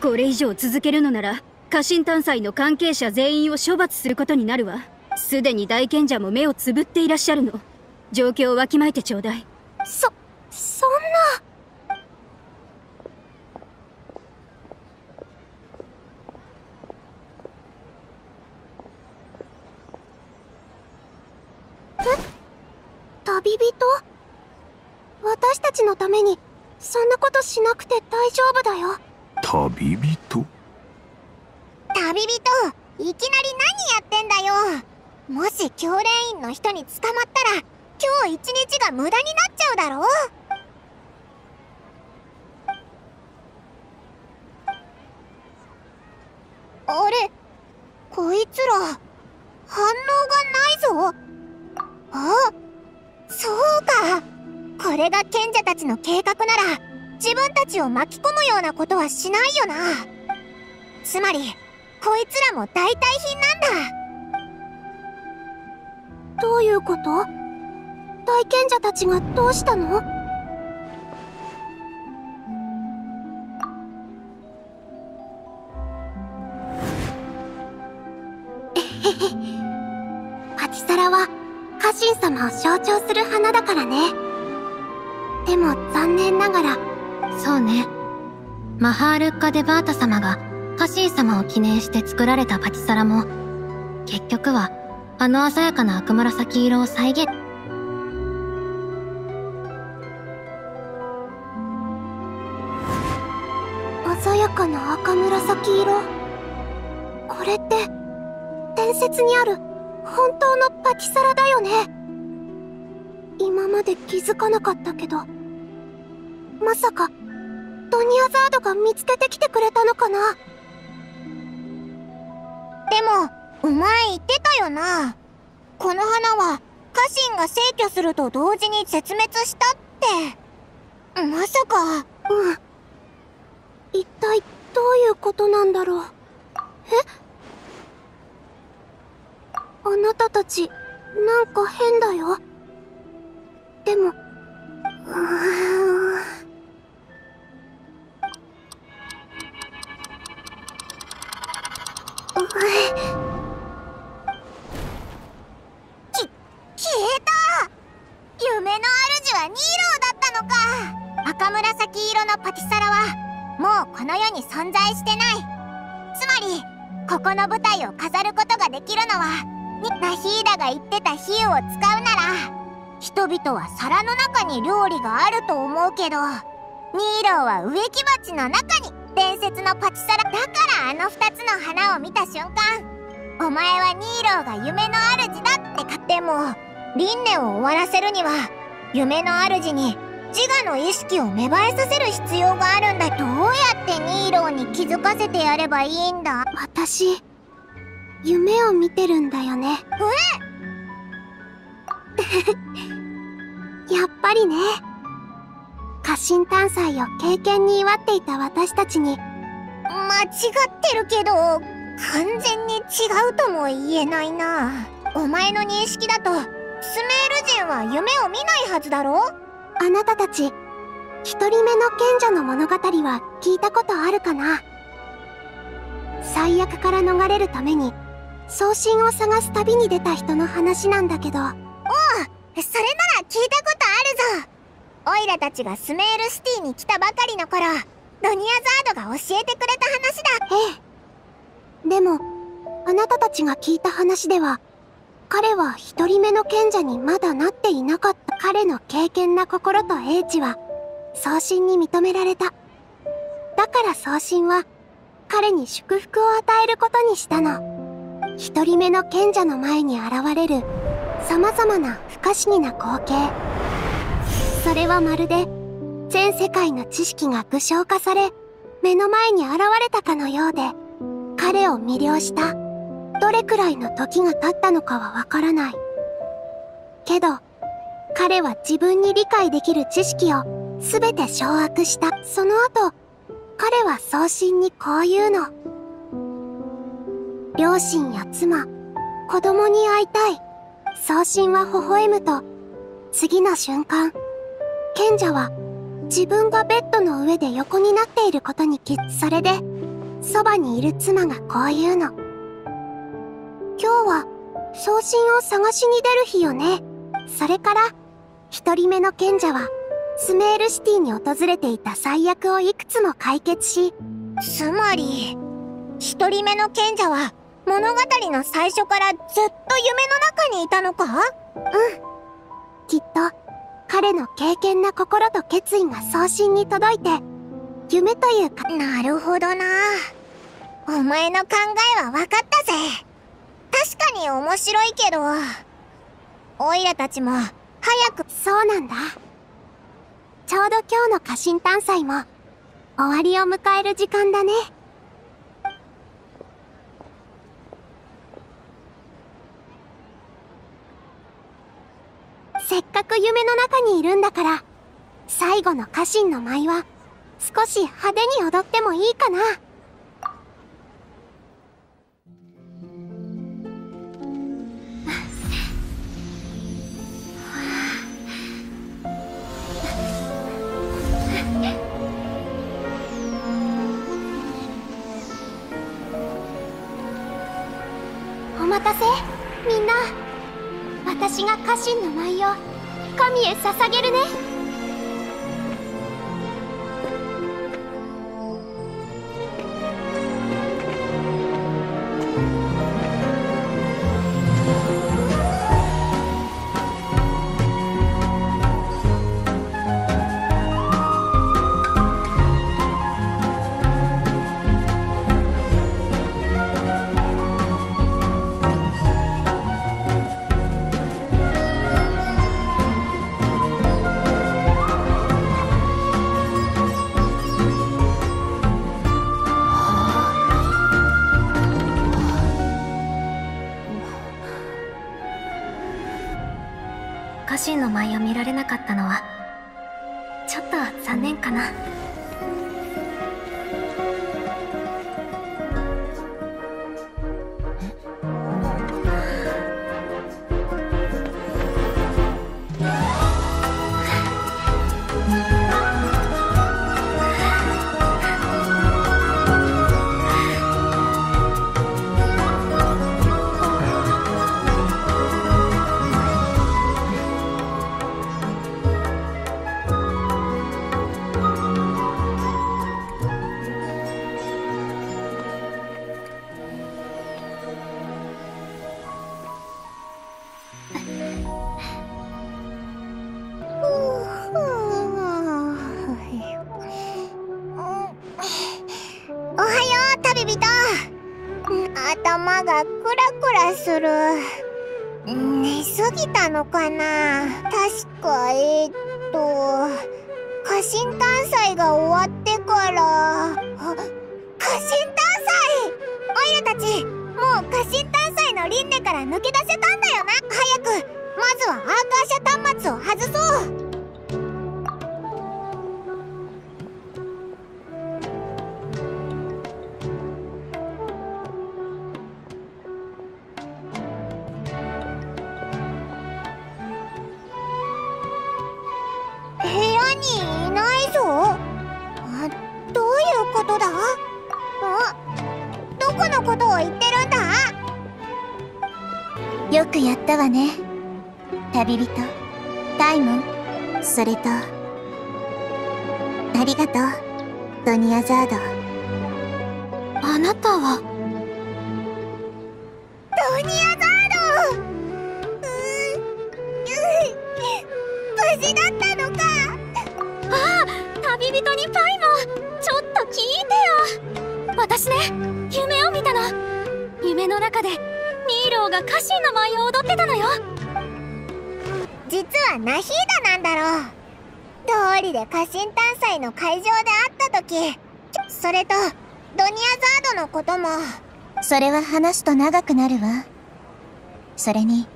これ以上続けるのなら家臣探査の関係者全員を処罰することになるわ。すでに大賢者も目をつぶっていらっしゃるの。状況をわきまえてちょうだい。そそんな。え？旅人？私たちのためにそんなことしなくて大丈夫だよ。旅人？旅人いきなり何やってんだよ。もし教練員の人に捕まったら今日一日が無駄になっちゃうだろあれこいつら反応がないぞ。あそうか。これが賢者たちの計画なら自分たちを巻き込むようなことはしないよな。つまりこいつらも代替品なんだ。どういうこと？大賢者たちがどうしたの？パティサラは家臣様を象徴する花だからね。でも残念ながらそうね。マハールッカ・デバータ様が家臣様を記念して作られたパティサラも結局はあの鮮やかな赤紫色を再現。鮮やかな赤紫色？これって伝説にある本当のパティサラだよね。今まで気づかなかったけどまさかドニアザードが見つけてきてくれたのかな？でもお前言ってたよな。この花は家臣が逝去すると同時に絶滅したって。まさか。うん。一体どういうことなんだろう。え？あなたたちなんか変だよ。でもうーん。き消えた。夢の主はニーローだったのか。赤紫色のパティサラはもうこの世に存在してない。つまりここの舞台を飾ることができるのはナヒーダが言ってた比喩を使うなら人々は皿の中に料理があると思うけどニーローは植木鉢の中に伝説のパチサラだからあの2つの花を見た瞬間お前はニーローが夢の主だってかっても輪廻を終わらせるには夢の主に自我の意識を芽生えさせる必要があるんだどうやってニーローに気づかせてやればいいんだ。私夢を見てるんだよね。え やっぱりね。家臣探査を経験に祝っていた私たちに。間違ってるけど完全に違うとも言えないな。お前の認識だとスメール人は夢を見ないはずだろ？あなたたち一人目の賢者の物語は聞いたことあるかな？最悪から逃れるために送信を探す旅に出た人の話なんだけど。おうそれなら聞いたことあるぞオイラたちがスメールシティに来たばかりの頃ドニアザードが教えてくれた話だ。ええ。でもあなたたちが聞いた話では彼は一人目の賢者にまだなっていなかった。彼の敬虔な心と英知は送信に認められた。だから送信は彼に祝福を与えることにしたの。一人目の賢者の前に現れる様々な不可思議な光景。それはまるで全世界の知識が具象化され目の前に現れたかのようで彼を魅了した。どれくらいの時が経ったのかはわからない。けど彼は自分に理解できる知識を全て掌握した。その後彼は送信にこう言うの。両親や妻子供に会いたい。送信は微笑むと次の瞬間賢者は自分がベッドの上で横になっていることに気それでそばにいる妻がこう言うの。今日は、昇進を探しに出る日よね。それから、一人目の賢者は、スメールシティに訪れていた最悪をいくつも解決し、つまり、一人目の賢者は、物語の最初からずっと夢の中にいたのか？うん。きっと、彼の敬虔な心と決意が送信に届いて、夢というか、なるほどな。お前の考えは分かったぜ。確かに面白いけど、オイラたちも、早く。そうなんだ。ちょうど今日の家臣探査も、終わりを迎える時間だね。せっかく夢の中にいるんだから、最後の家臣の舞は、少し派手に踊ってもいいかな。お待たせみんな私が家臣の舞を神へ捧げるね。頭がクラクラする。寝すぎたのかな？確か、えー、っと、家臣探査が終わってから、家臣探査オイラたち、もう家臣探査の輪廻から抜け出せたんだよな。早く、まずはアーカーシャ端末を外そう。くやったわね。旅人。タイムそれと。ありがとう。ドニアザード。あなたは？ドニアザード。うーん。無事だったのか。旅人にパイも。ちょっと聞いてよ。私ね夢を見たの。夢の中でが家臣の舞を踊ってたのよ。実はナヒーダなんだろう。通りで家臣探査の会場で会った時それとドニアザードのことも。それは話すと長くなるわ。それに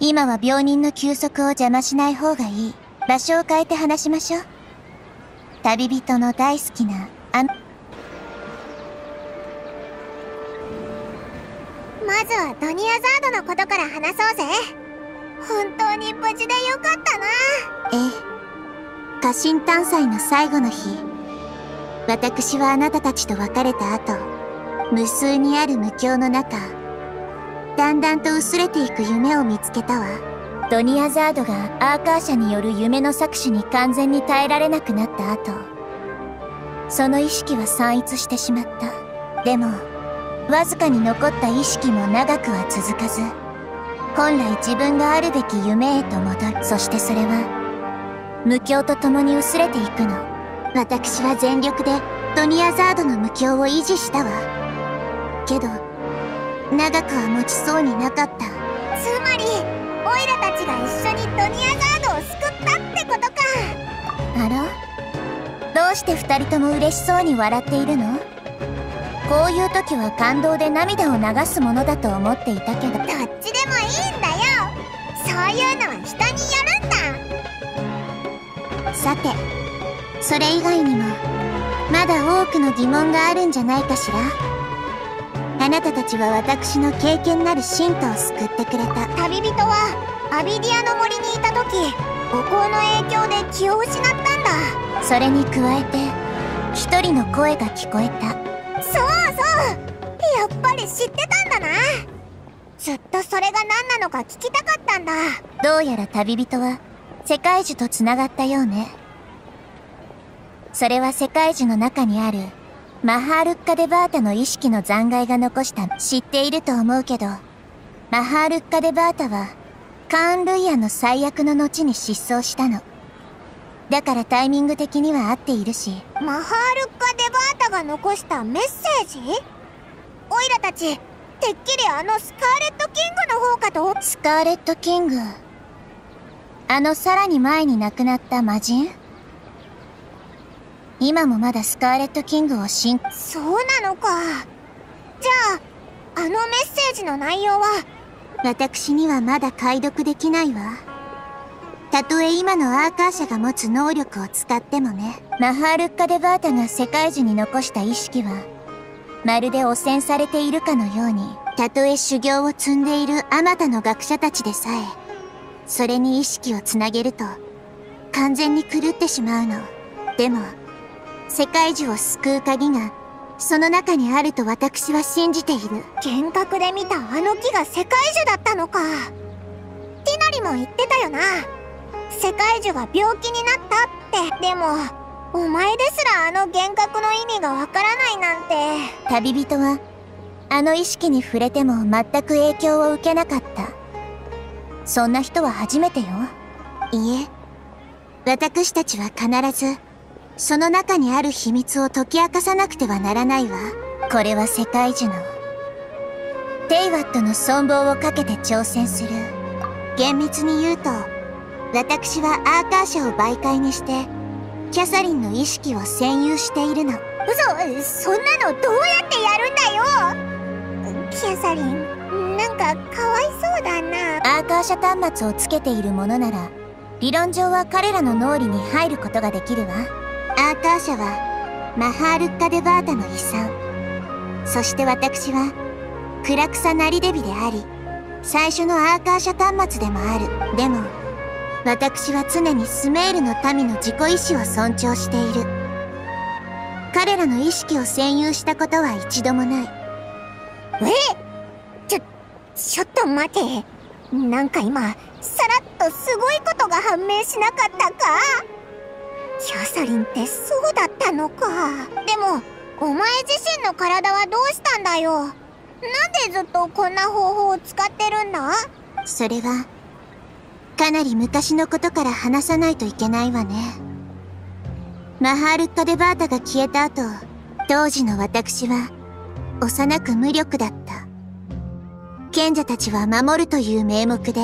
今は病人の休息を邪魔しない方がいい。場所を変えて話しましょう。旅人の大好きなあのまずはドニアザードのことから話そうぜ本当に無事でよかったなええ家臣探査の最後の日私はあなたたちと別れた後、無数にある無境の中、だんだんと薄れていく夢を見つけたわ。ドニアザードがアーカー社による夢の搾取に完全に耐えられなくなった後、その意識は散逸してしまった。でも、わずかに残った意識も長くは続かず、本来自分があるべき夢へと戻る。そしてそれは、無境と共に薄れていくの。私は全力でドニアザードの無境を維持したわ。けど、長くは持ちそうになかった。つまり、オイラたちが一緒にドニアザードを救ったってことか。あら？どうして二人とも嬉しそうに笑っているの？こういう時は感動で涙を流すものだと思っていたけど。どっちでもいいんだよ。そういうのは人によるんだ。さてそれ以外にもまだ多くの疑問があるんじゃないかしら。あなたたちは私の経験なる信徒を救ってくれた。旅人はアビディアの森にいた時五行の影響で気を失ったんだ。それに加えて一人の声が聞こえた知ってたんだな。ずっとそれが何なのか聞きたかったんだ。どうやら旅人は世界樹と繋がったようね。それは世界樹の中にあるマハールッカ・デバータの意識の残骸が残した知っていると思うけどマハールッカ・デバータはカーン・ルイアの最悪の後に失踪したの。だからタイミング的には合っているし。マハールカ・デバータが残したメッセージ？オイラたちてっきりあのスカーレット・キングの方かと。スカーレット・キング。あのさらに前に亡くなった魔人？今もまだスカーレット・キングを信そうなのか。じゃああのメッセージの内容は？私にはまだ解読できないわ。たとえ今のアーカー社が持つ能力を使ってもね。マハールッカ・デバータが世界中に残した意識は、まるで汚染されているかのように、たとえ修行を積んでいるあまたの学者たちでさえ、それに意識をつなげると、完全に狂ってしまうの。でも、世界中を救う鍵が、その中にあると私は信じている。幻覚で見たあの木が世界樹だったのか。ティナリも言ってたよな。世界樹が病気になったってでもお前ですらあの幻覚の意味がわからないなんて。旅人はあの意識に触れても全く影響を受けなかった。そんな人は初めてよ。いえ。私たちは必ずその中にある秘密を解き明かさなくてはならないわ。これは世界樹の。テイワットの存亡をかけて挑戦する。厳密に言うと私はアーカー社を媒介にして、キャサリンの意識を占有しているの。そ、そんなのどうやってやるんだよキャサリン、なんかかわいそうだな。アーカー社端末をつけているものなら、理論上は彼らの脳裏に入ることができるわ。アーカー社は、マハールッカ・デバータの遺産。そして私は、クラクサ・ナリデビであり、最初のアーカー社端末でもある。でも、私は常にスメールの民の自己意志を尊重している。彼らの意識を占有したことは一度もない。え？ちょ、ちょっと待て。なんか今、さらっとすごいことが判明しなかったか？キャサリンってそうだったのか。でも、お前自身の体はどうしたんだよ？なんでずっとこんな方法を使ってるんだ？それは、かなり昔のことから話さないといけないわね。マハールッカ・デバータが消えた後、当時の私は、幼く無力だった。賢者たちは守るという名目で、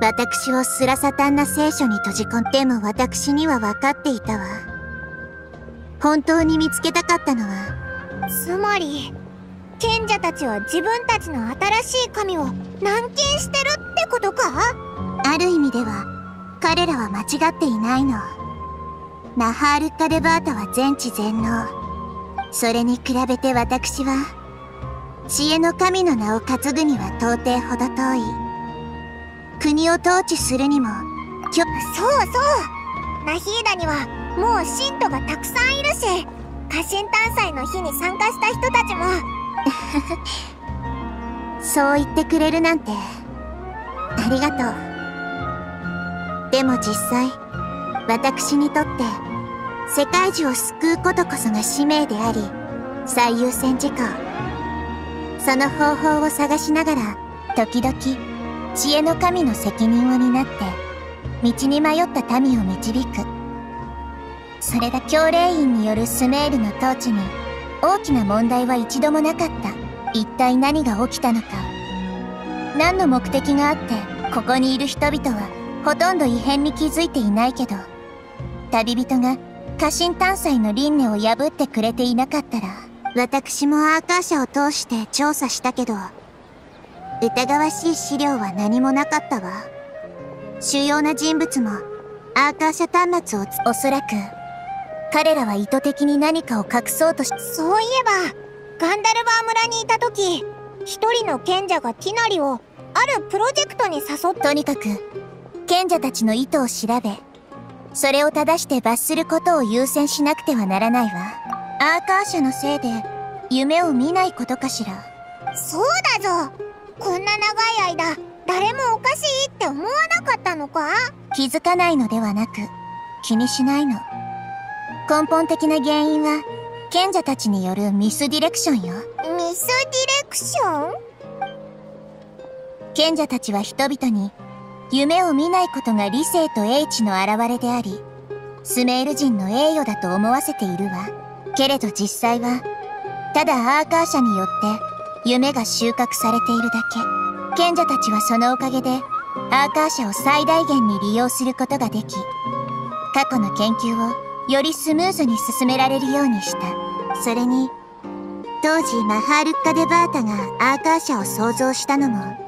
私をスラサタンな聖書に閉じ込んでも私には分かっていたわ。本当に見つけたかったのは、つまり、賢者たちは自分たちの新しい神を軟禁してるってことか？ある意味では、彼らは間違っていないの。ナハールカ・デバータは全知全能。それに比べて私は、知恵の神の名を担ぐには到底ほど遠い。国を統治するにも、きょ、そうそうナヒーダにはもう信徒がたくさんいるし、家臣探査の日に参加した人たちも そう言ってくれるなんてありがとうでも実際私にとって世界中を救うことこそが使命であり最優先事項その方法を探しながら時々知恵の神の責任を担って道に迷った民を導く。それが教令員によるスメールの統治に大きな問題は一度もなかった。一体何が起きたのか。何の目的があってここにいる人々はほとんど異変に気づいていないけど旅人が家臣探査の輪廻を破ってくれていなかったら私もアーカー社を通して調査したけど疑わしい資料は何もなかったわ。主要な人物もアーカー社端末をおそらく彼らは意図的に何かを隠そうとしそういえばガンダルバー村にいた時一人の賢者がティナリをあるプロジェクトに誘っとにかく賢者たちの意図を調べそれを正して罰することを優先しなくてはならないわ。アーカー社のせいで夢を見ないことかしら。そうだぞ。こんな長い間誰もおかしいって思わなかったのか？気づかないのではなく気にしないの。根本的な原因は賢者たちによるミスディレクションよ。ミスディレクション？賢者たちは人々に夢を見ないことが理性と英知の表れでありスメール人の栄誉だと思わせているわ。けれど実際はただアーカー社によって夢が収穫されているだけ。賢者たちはそのおかげでアーカー社を最大限に利用することができ過去の研究をよりスムーズに進められるようにした。それに当時マハールッカ・デバータがアーカー社を創造したのも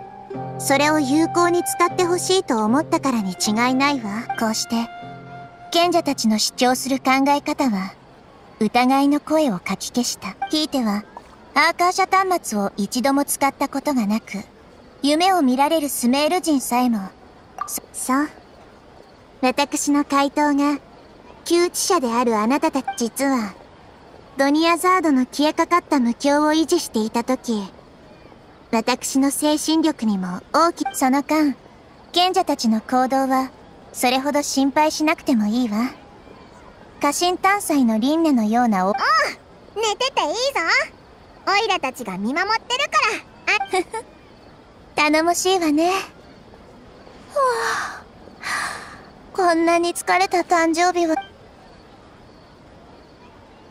それを有効に使ってほしいと思ったからに違いないわ。こうして賢者たちの主張する考え方は疑いの声をかき消した。ひいてはアーカー社端末を一度も使ったことがなく夢を見られるスメール人さえも。そそう。私の回答が旧知者であるあなたたち実はドニアザードの消えかかった無境を維持していた時私の精神力にも大きその間賢者たちの行動はそれほど心配しなくてもいいわ。家臣探査の輪廻のようなお寝てていいぞ。オイラたちが見守ってるから。あ頼もしいわね。はあこんなに疲れた誕生日は。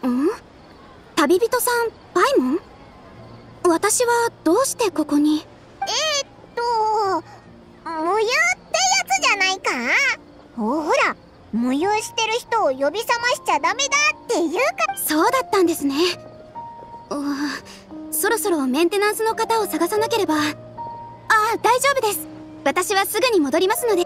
ん？旅人さんパイモン？私はどうしてここに？えー、っと無憂ってやつじゃないか？ほら無憂してる人を呼び覚ましちゃダメだって言うかそうだったんですね。うそろそろメンテナンスの方を探さなければ。ああ大丈夫です。私はすぐに戻りますので